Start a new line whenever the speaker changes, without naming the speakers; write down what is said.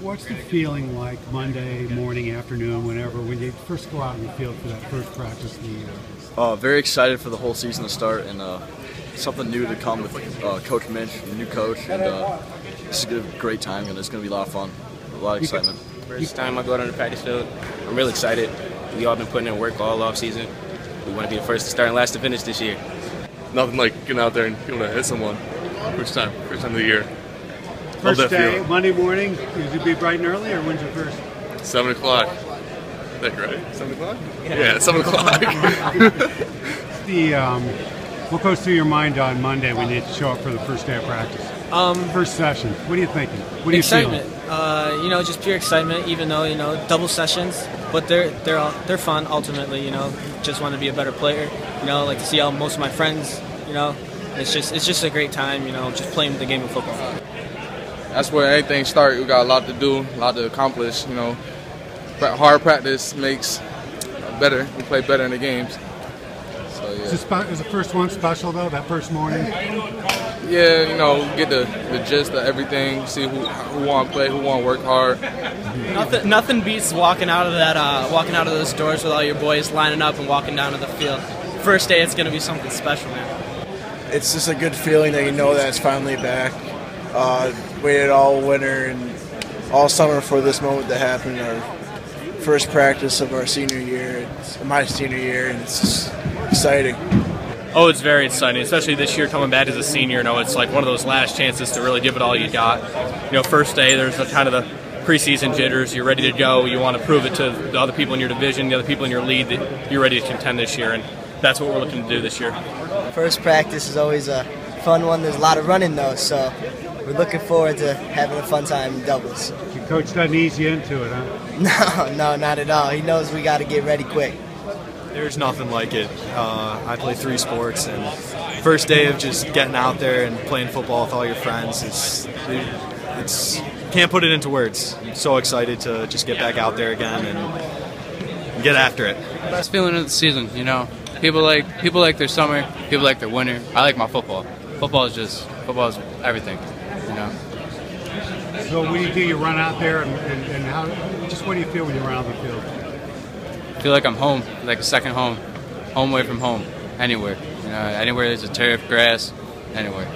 What's the feeling like Monday morning, afternoon, whenever, when you first go out in the field for that first practice of the year?
Uh, very excited for the whole season to start and uh, something new to come with uh, Coach Minch, the new coach, and uh, this is a great time and it's going to be a lot of fun, a lot of excitement.
First time I go out on the practice field, I'm really excited. We all been putting in work all off season. We want to be the first to start and last to finish this year.
Nothing like getting out there and being able to hit someone. First time, first time of the year. Love
First day,
feeling.
Monday morning, is it be bright and early, or when's your first?
Seven o'clock. I think right. Seven o'clock. Yeah, seven o'clock.
The um, what goes through your mind on Monday when you show up for the first day of practice?
Um,
First session. What are you thinking? What are you
excitement.
feeling?
Uh, you know, just pure excitement. Even though you know double sessions, but they're they're all, they're fun. Ultimately, you know, just want to be a better player. You know, like to see how most of my friends. You know, it's just it's just a great time. You know, just playing the game of football.
That's where everything starts. We got a lot to do, a lot to accomplish. You know, hard practice makes better. We play better in the games. So
Is,
yeah,
the spe- is the first one special though? That first morning.
yeah, you know, get the, the gist of everything. See who who want to play, who want to work hard.
Nothing, nothing beats walking out of that, uh, walking out of those doors with all your boys lining up and walking down to the field. First day, it's going to be something special, man.
it's just a good feeling that you know that it's finally back. Uh, waited all winter and all summer for this moment to happen. Our first practice of our senior year, it's my senior year, and it's just exciting.
Oh, it's very exciting, especially this year coming back as a senior. You know, it's like one of those last chances to really give it all you got. You know, first day, there's a kind of the preseason jitters. You're ready to go. You want to prove it to the other people in your division, the other people in your league that you're ready to contend this year, and that's what we're looking to do this year.
First practice is always a fun one. There's a lot of running though, so we're looking forward to having a fun time in doubles.
Your coach doesn't ease you into it, huh?
No, no, not at all. He knows we got to get ready quick.
There's nothing like it. Uh, I play three sports, and first day of just getting out there and playing football with all your friends, is it's can't put it into words. I'm so excited to just get back out there again and, and get after it.
Best feeling of the season, you know. People like people like their summer, people like their winter. I like my football. Football is just football is everything, you know.
So what do you do? You run out there, and, and, and how? Just what do you feel when you're around the field?
I feel like I'm home, like a second home, home away from home, anywhere. You know, anywhere there's a turf, grass, anywhere.